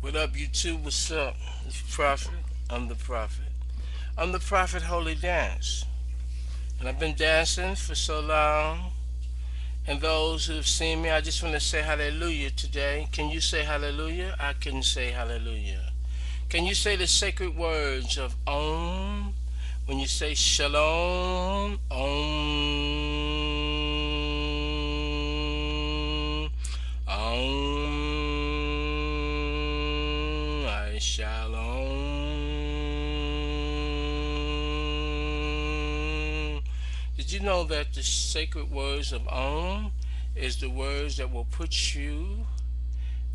What up, YouTube? What's up? It's Prophet. I'm the Prophet. I'm the Prophet Holy Dance. And I've been dancing for so long. And those who have seen me, I just want to say hallelujah today. Can you say hallelujah? I can say hallelujah. Can you say the sacred words of Om when you say Shalom? Om. Shalom. Did you know that the sacred words of Om is the words that will put you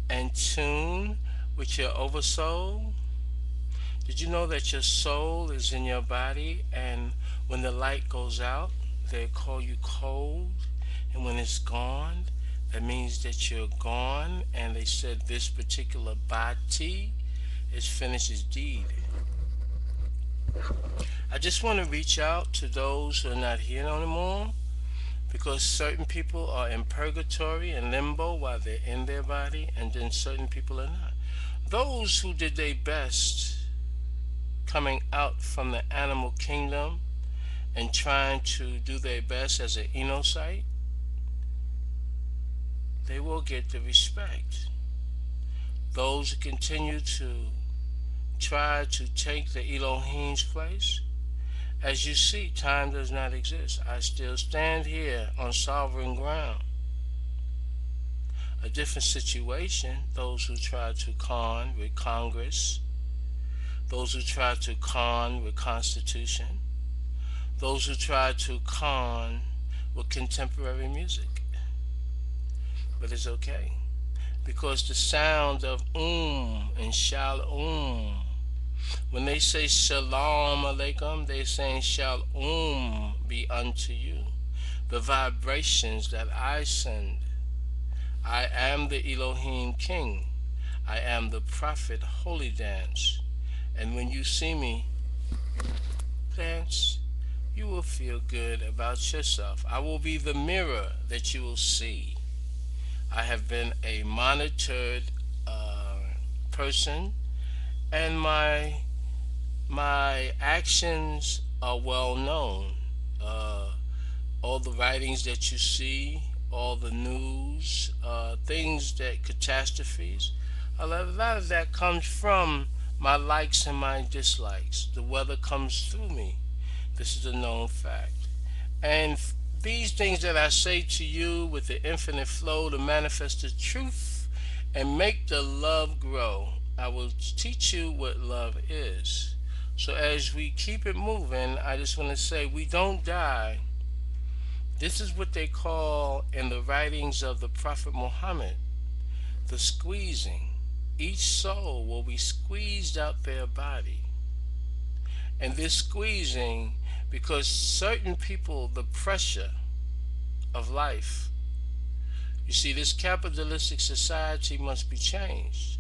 in tune with your oversoul? Did you know that your soul is in your body and when the light goes out, they call you cold? And when it's gone, that means that you're gone and they said this particular body is finished his deed. I just want to reach out to those who are not here anymore because certain people are in purgatory and limbo while they're in their body and then certain people are not. Those who did their best coming out from the animal kingdom and trying to do their best as an enocyte, they will get the respect. Those who continue to try to take the Elohim's place, as you see, time does not exist. I still stand here on sovereign ground. A different situation, those who try to con with Congress, those who try to con with Constitution, those who try to con with contemporary music. But it's okay. Because the sound of um and shalom, when they say shalom alaikum, they're saying shalom be unto you. The vibrations that I send. I am the Elohim King. I am the prophet holy dance. And when you see me dance, you will feel good about yourself. I will be the mirror that you will see. I have been a monitored uh, person, and my my actions are well known. Uh, all the writings that you see, all the news, uh, things that catastrophes, a lot, a lot of that comes from my likes and my dislikes. The weather comes through me. This is a known fact. And these things that I say to you with the infinite flow to manifest the truth and make the love grow. I will teach you what love is. So as we keep it moving, I just want to say we don't die. This is what they call in the writings of the Prophet Muhammad the squeezing each soul will be squeezed out their body. And this squeezing, because certain people, the pressure of life, you see, this capitalistic society must be changed.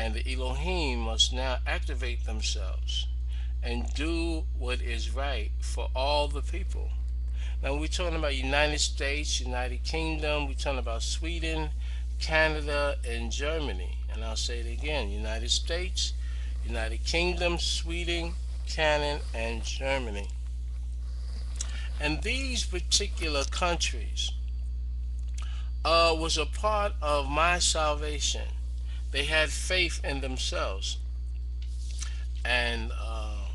And the Elohim must now activate themselves and do what is right for all the people. Now we're talking about United States, United Kingdom, we're talking about Sweden, Canada, and Germany. And I'll say it again United States, United Kingdom, Sweden, Canada, and Germany. And these particular countries uh, was a part of my salvation. They had faith in themselves. And uh,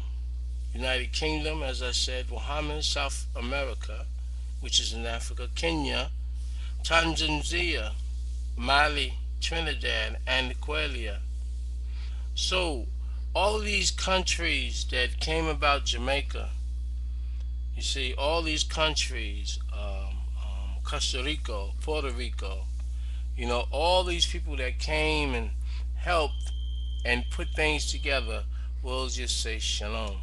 United Kingdom, as I said, Muhammad, South America, which is in Africa, Kenya, Tanzania, Mali, Trinidad, and Aquila. So, all these countries that came about Jamaica, you see, all these countries, um, um, Costa Rica, Puerto Rico, you know, all these people that came and helped and put things together, we'll just say shalom.